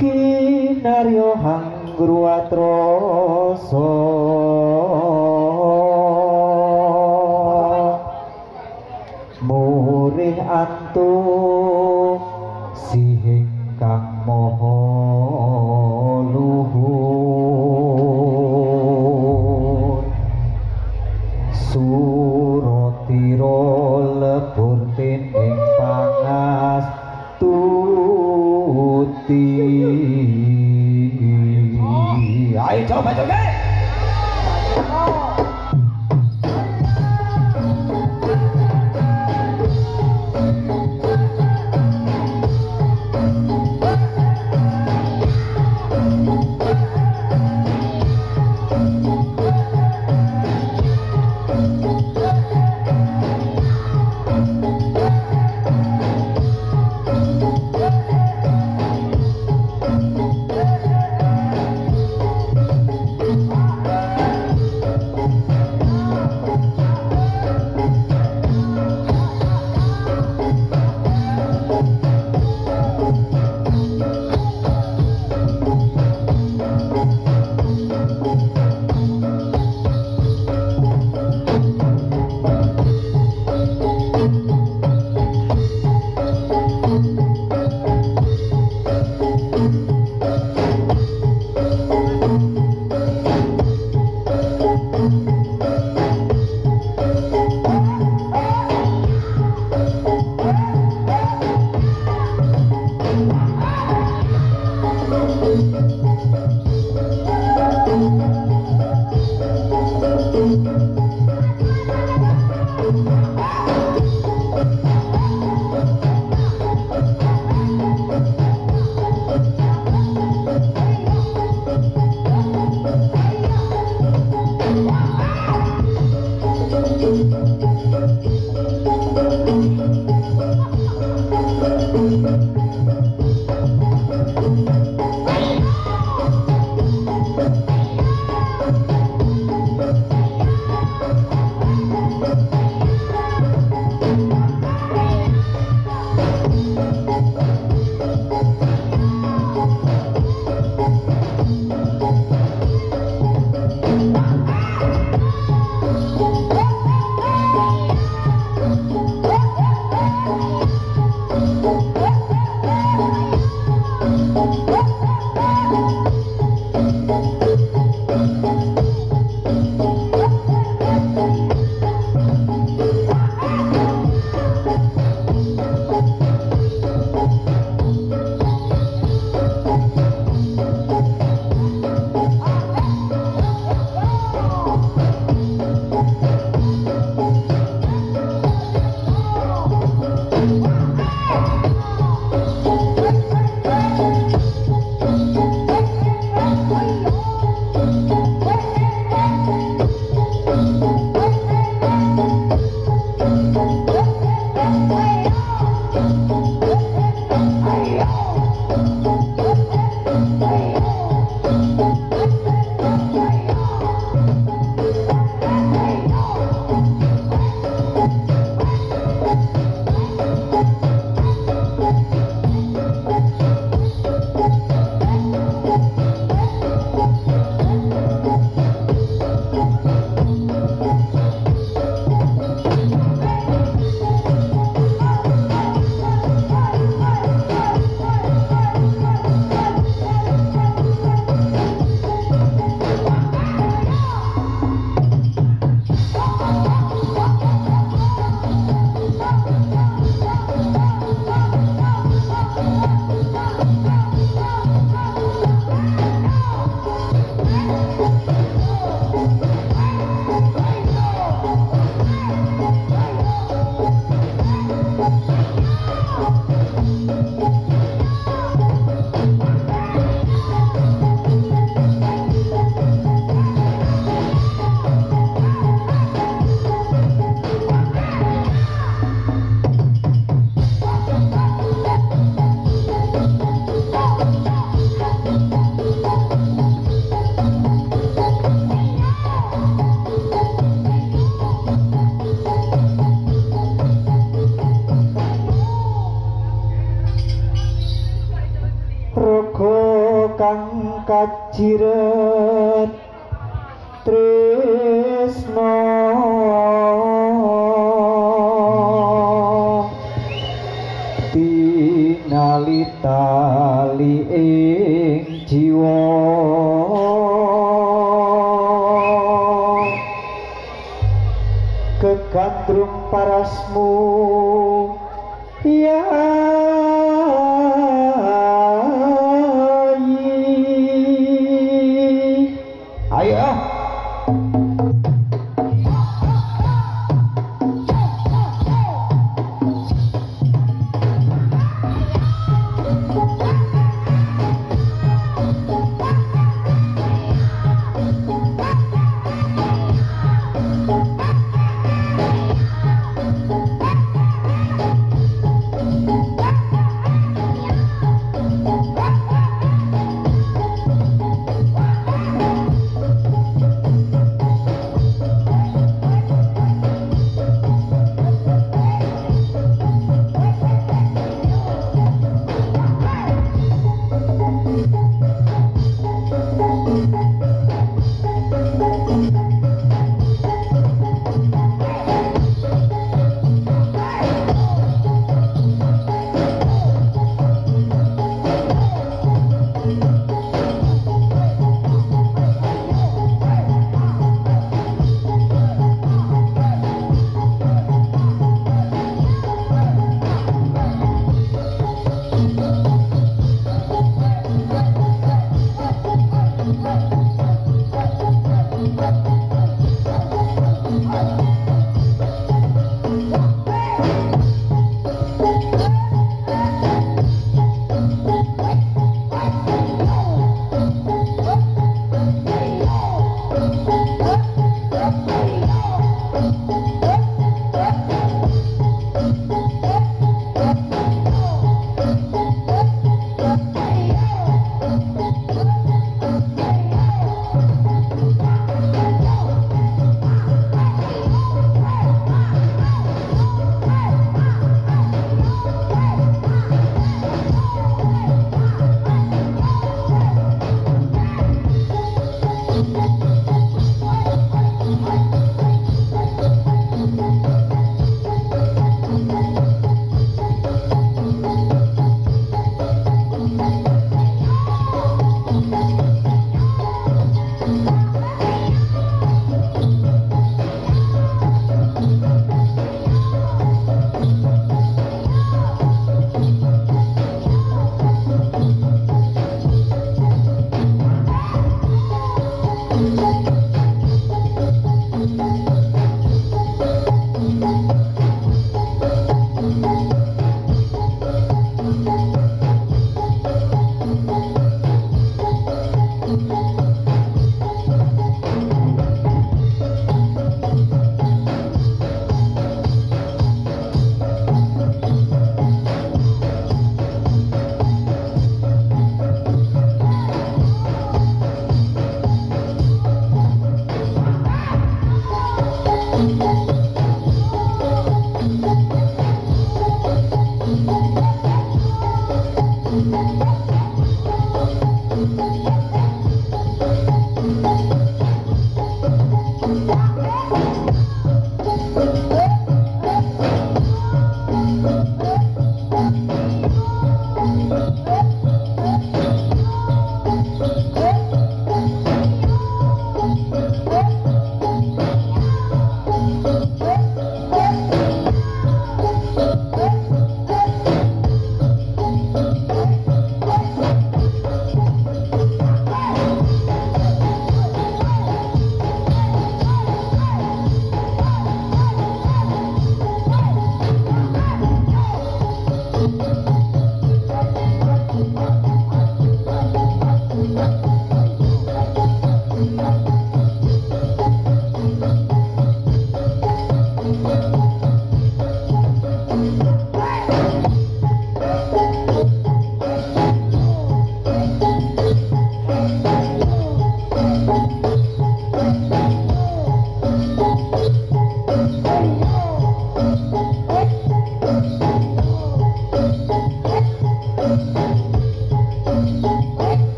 Kinaryo Hangguru Atroso. Murih antu ing jiwa kegandrung parasmu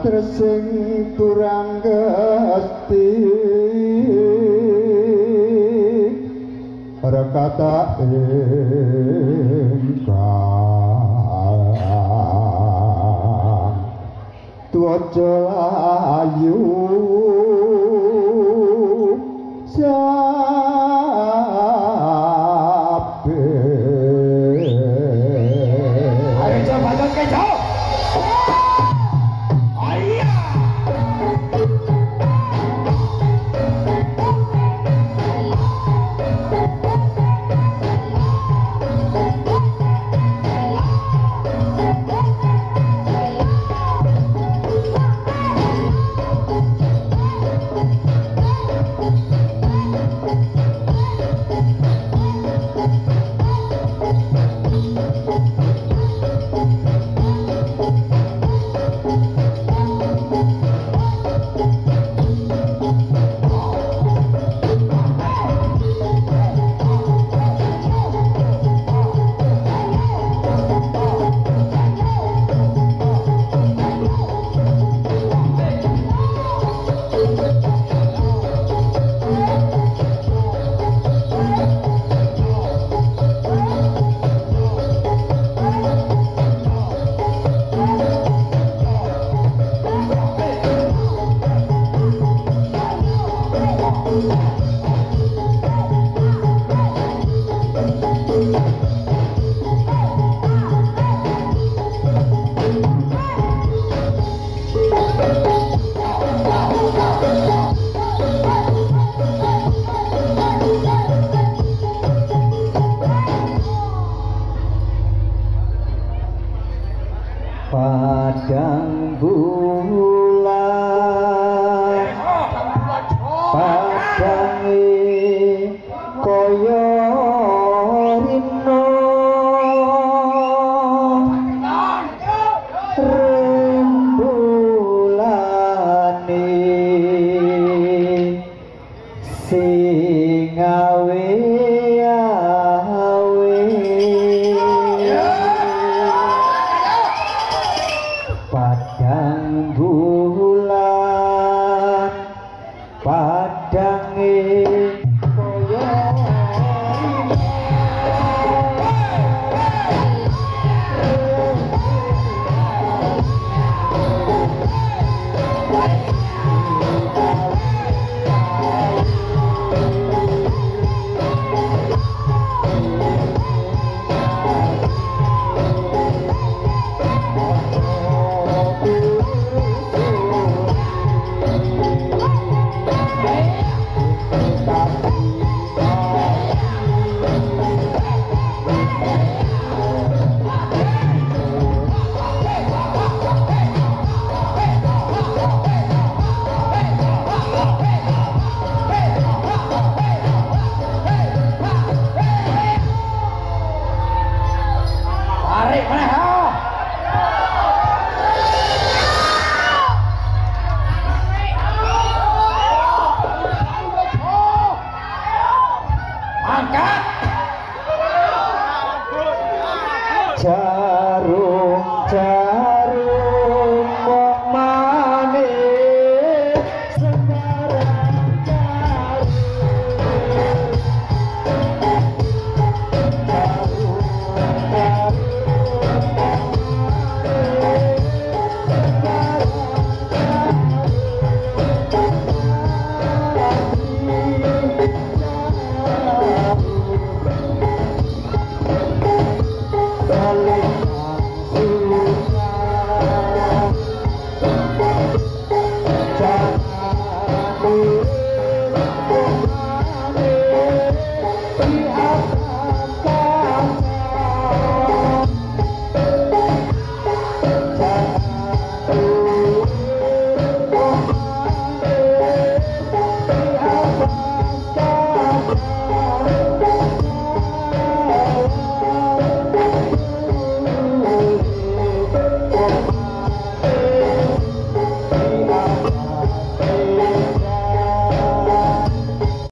Wur pantresing kurang gesti Rekata ingkang